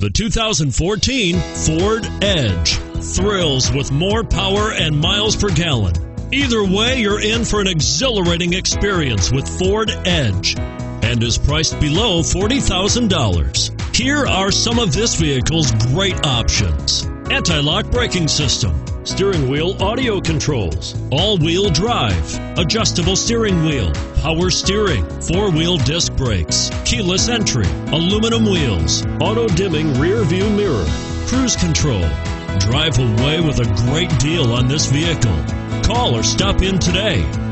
The 2014 Ford Edge thrills with more power and miles per gallon. Either way, you're in for an exhilarating experience with Ford Edge and is priced below $40,000. Here are some of this vehicle's great options. Anti-lock braking system, steering wheel audio controls, all-wheel drive, adjustable steering wheel, power steering, four-wheel disc brakes, keyless entry, aluminum wheels, auto-dimming rear view mirror, cruise control. Drive away with a great deal on this vehicle. Call or stop in today.